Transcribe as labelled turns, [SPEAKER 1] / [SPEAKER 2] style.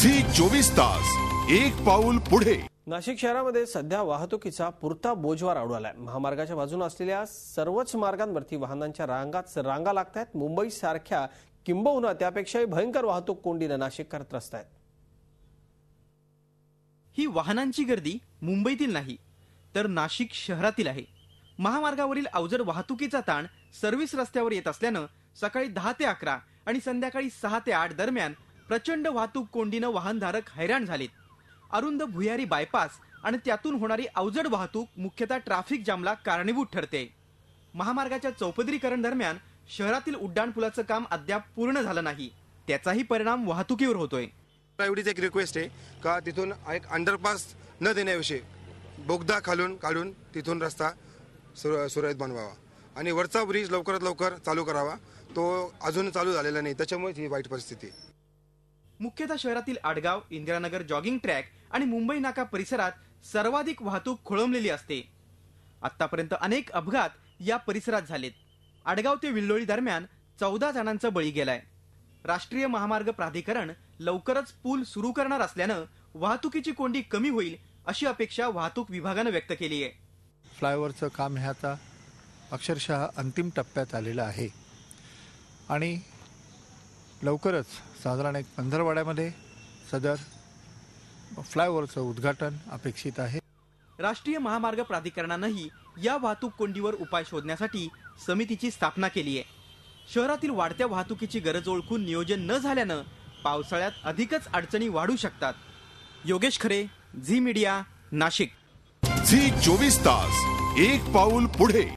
[SPEAKER 1] Zee चोवीस तास एक पाऊल पुढे.
[SPEAKER 2] नाशिक शहरामध्ये सध्या वाहतुकीचा पुरता बोजवार आढळलाय महामार्गाच्या बाजूने असलेल्या सर्वच मार्गांवरती वाहनांच्या रांगाच रांगा लागत आहेत मुंबई सारख्या किंबहुना त्यापेक्षाही भयंकर वाहतूक कोंडीनं नाशिककर त्रस्त आहेत
[SPEAKER 3] ही वाहनांची गर्दी मुंबईतील नाही तर नाशिक शहरातील आहे. महामार्गावरील अवजड वाहतुकीचा ताण सर्व्हिस रस्त्यावर येत असल्यानं सकाळी दहा ते अकरा आणि संध्याकाळी सहा ते आठ दरम्यान प्रचंड वाहतूक कोंडीनं वाहनधारक हैराण झालेत. अरुंद भुयारी बायपास आणि त्यातून होणारी अवजड वाहतूक मुख्यतः ट्रॅफिक जामला कारणीभूत ठरते. महामार्गाच्या चौपदरीकरण दरम्यान शहरातील उड्डाणपुलाचं काम अद्याप पूर्ण झालं नाही. त्याचाही परिणाम वाहतुकीवर होतोय.
[SPEAKER 4] एवढीच एक रिक्वेस्ट आहे का तिथून एक अंडरपास न देण्याविषयी बोगदा खालून काढून तिथून रस्ता सुर सुरळीत बनवावा. आणि वरचा ब्रिज लवकरात लवकर चालू करावा. तो अजून चालू झालेला नाही. त्याच्यामुळेच ही वाईट परिस्थिती आहे.
[SPEAKER 3] मुख्यतः शहरातील आडगाव इंदिरानगर जॉगिंग ट्रॅक आणि मुंबई नाका परिसरात सर्वाधिक वाहतूक खोळंबलेली असते. आतापर्यंत अनेक अपघात या परिसरात झालेत. आडगाव ते विल्लोळी दरम्यान चौदा जणांचा बळी गेलाय. राष्ट्रीय महामार्ग प्राधिकरण लवकरच पूल सुरू करणार असल्यानं वाहतुकीची कोंडी कमी होईल अशी अपेक्षा वाहतूक विभागानं व्यक्त केली आहे.
[SPEAKER 5] फ्लायओव्हरचं काम हे आता अक्षरशः अंतिम टप्प्यात आलेलं आहे. आणि लवकरच साधारण एक पंधरवाड्यामध्ये सदर फ्लायओव्हरचं उद्घाटन अपेक्षित आहे.
[SPEAKER 3] राष्ट्रीय महामार्ग प्राधिकरणानंही या वाहतूक कोंडीवर उपाय शोधण्यासाठी समितीची स्थापना केली आहे. शहरातील वाढत्या वाहतुकीची गरज ओळखून नियोजन न झाल्यानं पावसाळ्यात अधिकच अडचणी वाढू शकतात. योगेश खरे झी मीडिया नाशिक.
[SPEAKER 1] झी चोवीस तास एक पाऊल पुढे.